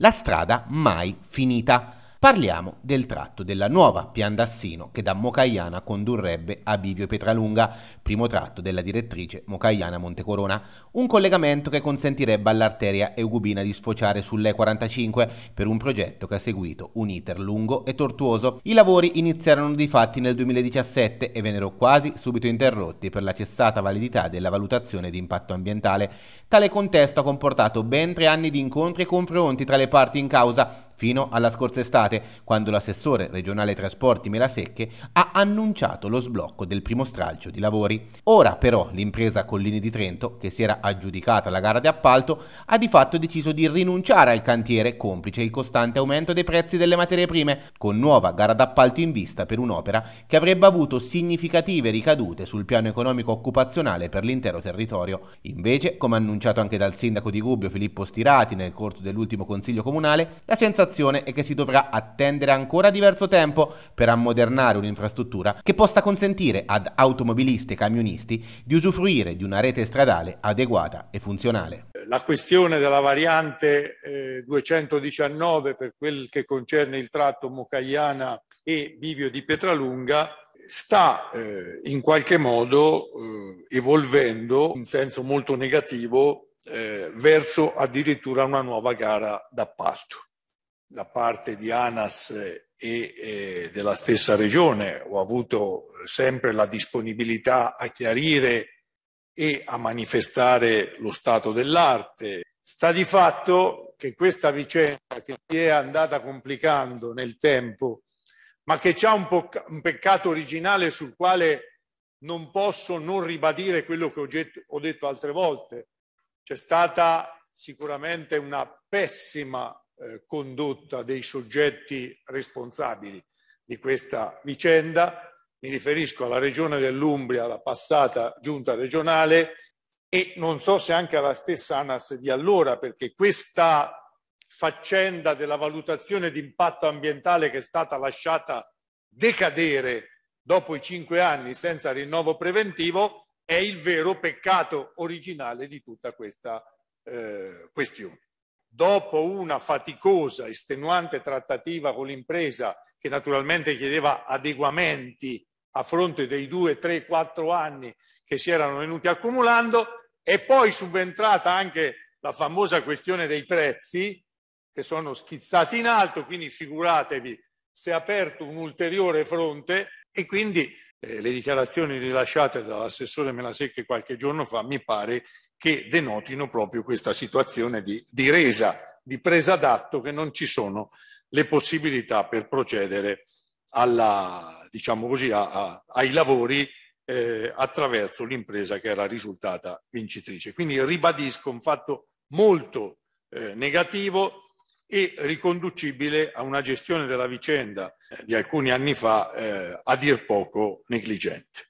la strada mai finita. Parliamo del tratto della nuova Piandassino che da Mocaiana condurrebbe a Bivio Petralunga, primo tratto della direttrice Mocaiana Montecorona, un collegamento che consentirebbe all'arteria eugubina di sfociare sull'E45 per un progetto che ha seguito un iter lungo e tortuoso. I lavori iniziarono di fatti nel 2017 e vennero quasi subito interrotti per la cessata validità della valutazione di impatto ambientale. Tale contesto ha comportato ben tre anni di incontri e confronti tra le parti in causa fino alla scorsa estate, quando l'assessore regionale trasporti Melasecche ha annunciato lo sblocco del primo stralcio di lavori. Ora però l'impresa Collini di Trento, che si era aggiudicata la gara di appalto, ha di fatto deciso di rinunciare al cantiere, complice il costante aumento dei prezzi delle materie prime, con nuova gara d'appalto in vista per un'opera che avrebbe avuto significative ricadute sul piano economico occupazionale per l'intero territorio. Invece, come annunciato anche dal sindaco di Gubbio Filippo Stirati nel corso dell'ultimo consiglio comunale, la sensazione sensazione è che si dovrà attendere ancora diverso tempo per ammodernare un'infrastruttura che possa consentire ad automobilisti e camionisti di usufruire di una rete stradale adeguata e funzionale. La questione della variante eh, 219 per quel che concerne il tratto Mocaiana e Bivio di Petralunga sta eh, in qualche modo eh, evolvendo in senso molto negativo eh, verso addirittura una nuova gara d'appalto da parte di ANAS e, della stessa regione ho avuto sempre la disponibilità a chiarire e a manifestare lo stato dell'arte. Sta di fatto che questa vicenda che si è andata complicando nel tempo, ma che ha un, un, peccato originale sul quale non posso non ribadire quello che ho, ho detto altre volte. C'è stata sicuramente una pessima eh, condotta dei soggetti responsabili di questa vicenda. Mi riferisco alla regione dell'Umbria, alla passata giunta regionale e non so se anche alla stessa ANAS di allora, perché questa faccenda della valutazione di impatto ambientale che è stata lasciata decadere dopo i cinque anni senza rinnovo preventivo è il vero peccato originale di tutta questa eh, questione dopo una faticosa, estenuante trattativa con l'impresa che naturalmente chiedeva adeguamenti a fronte dei due, tre, quattro anni che si erano venuti accumulando, è poi subentrata anche la famosa questione dei prezzi che sono schizzati in alto, quindi figuratevi se è aperto un ulteriore fronte e quindi eh, le dichiarazioni rilasciate dall'assessore Melasecche qualche giorno fa mi pare che denotino proprio questa situazione di, di resa, di presa d'atto che non ci sono le possibilità per procedere alla, diciamo così, a, a, ai lavori eh, attraverso l'impresa che era risultata vincitrice. Quindi ribadisco un fatto molto eh, negativo e riconducibile a una gestione della vicenda eh, di alcuni anni fa eh, a dir poco negligente.